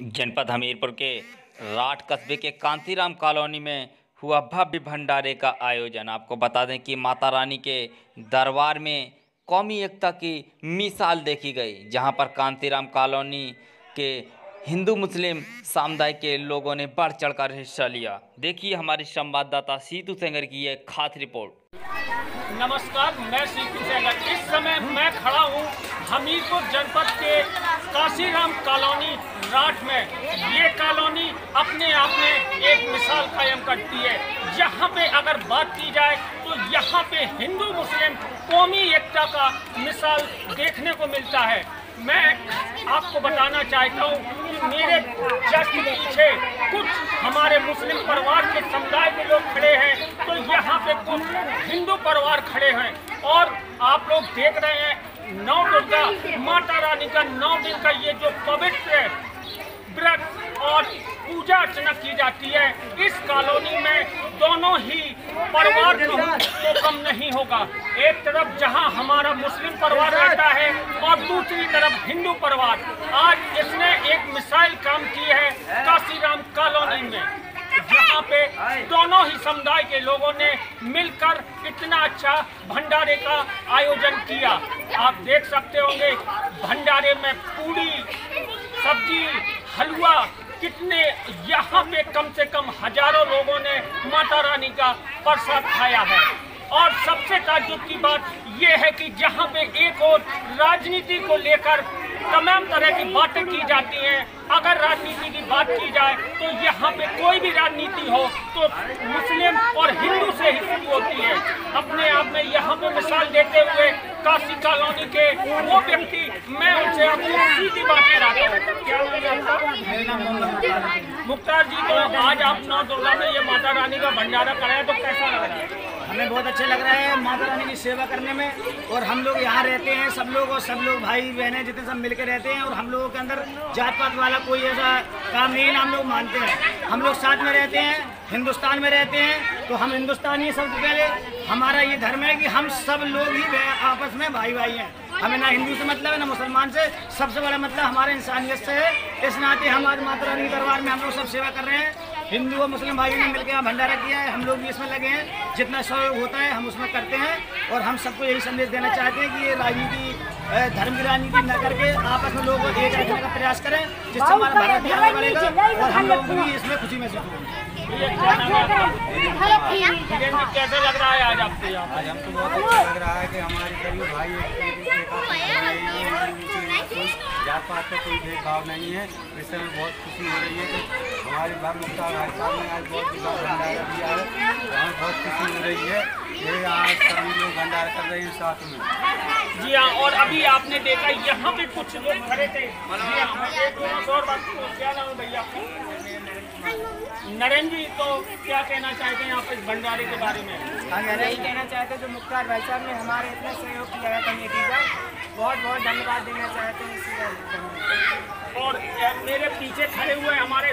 जनपद हमीरपुर के राठ कस्बे के कांतीराम कॉलोनी में हुआ भव्य भंडारे का आयोजन। आपको बता दें कि माता रानी के दरबार में कौमी एकता की मिसाल देखी गई, जहाँ पर कांतीराम कॉलोनी के हिंदू मुस्लिम समुदाय के लोगों ने बढ़ चढ़कर हिस्सा लिया। देखिए हमारे संवाददाता सीतू सेंगर की यह खास रिपोर्ट। नमस्कार, मैं सीतू सेंगर। इस समय मैं खड़ा हूँ हमीरपुर जनपद के काशीराम कॉलोनी राठ में। ये कॉलोनी अपने आप में एक मिसाल कायम करती है। यहाँ पे अगर बात की जाए तो यहाँ पे हिंदू, मुस्लिम, कौमी एकता का मिसाल देखने को मिलता है। मैं आपको बताना चाहता हूँ कि मेरे जस्ट पीछे कुछ हमारे मुस्लिम परिवार के समुदाय के लोग खड़े हैं। तो यहाँ पे कुछ हिंदू परिवार खड़े हैं। और आप लोग देख रहे हैं नौ दुर्गा माता रानी का नौ दिन का ये जो पवित्र व्रत और पूजा अर्चना की जाती है इस कॉलोनी में दोनों ही परिवार कहूँ तो कम नहीं होगा। एक तरफ़ जहाँ हमारा मुस्लिम परिवार रहता है और दूसरी तरफ़ हिंदू परिवार। आज इसने एक मिसाइल काम की है काशीराम कॉलोनी में। यहाँ पे दोनों ही समुदाय के लोगों ने मिलकर इतना अच्छा भंडारे का आयोजन किया। आप देख सकते होंगे, भंडारे में पूरी सब्ज़ी, हलवा, कितने यहाँ पे कम से कम हज़ारों लोगों ने माता रानी का प्रसाद खाया है। और सबसे ताजुब की बात यह है कि जहाँ पे एक और राजनीति को लेकर तमाम तरह की बातें की जाती हैं, अगर राजनीति की बात की जाए तो यहाँ पे कोई भी राजनीति हो तो मुस्लिम और हिंदू से ही शुरू होती है। अपने आप में यहाँ पे मिसाल देते हुए काशी कॉलोनी के वो व्यक्ति मैं उनसे अपनी सीधी बात कराता हूँ आपका? मुख्तार जी तो आज आप नौ दुर्गा में ये माता रानी का भंडारा कराया तो कैसा लग? रहा है हमें बहुत अच्छा लग रहा है माता रानी की सेवा करने में और हम लोग यहाँ रहते हैं, सब लोग और सब लोग भाई बहने जितने सब मिलकर रहते हैं और हम लोगों के अंदर जात पात वाला कोई ऐसा काम नहीं हम लोग मानते हैं। हम लोग साथ में रहते हैं, हिंदुस्तान में रहते हैं तो हम हिंदुस्तानी सबसे पहले। हमारा ये धर्म है कि हम सब लोग ही आपस में भाई भाई हैं। हमें ना हिंदू से मतलब है, ना मुसलमान से। सबसे बड़ा मतलब हमारे इंसानियत से है। इस नाते हम आज माता रानी दरबार में हम लोग सब सेवा कर रहे हैं। हिंदू और मुस्लिम भाइयों ने मिलकर यहाँ भंडारा किया है। हम लोग भी इसमें लगे हैं। जितना सहयोग होता है, हम उसमें करते हैं। और हम सबको यही संदेश देना चाहते हैं कि ये राजनीति धर्म की राजनीति न करके आपस में लोगों को एक रखने का प्रयास करें जिससे हमारा भारत भी आगे बढ़ेगा और हम लोग भी इसमें खुशी महसूस होगी है जी, कैसा लग रहा है आज आपको आज हमको बहुत अच्छा लग रहा है कि हमारे करीब भाई जात पात का कोई भेदभाव नहीं है इससे हमें बहुत खुशी हो रही है कि हमारे बार मुख्तार भाई साहब ने आज बहुत बड़ा भंडारा दिया है हमें बहुत खुशी हो रही है। ये आज सभी लोग भंडारा कर रहे हैं साथ में। जी हाँ और अभी आपने देखा यहाँ पे कुछ लोग खड़े थे। जी हाँ है भैया नरेंद्र जी तो क्या कहना चाहते हैं आप इस भंडारे के बारे में? हम यही कहना चाहते हैं जो मुख्तार भाई साहब ने हमारे इतना सहयोग किया है कमेटी का बहुत बहुत धन्यवाद देना चाहते हैं और मेरे पीछे खड़े हुए हमारे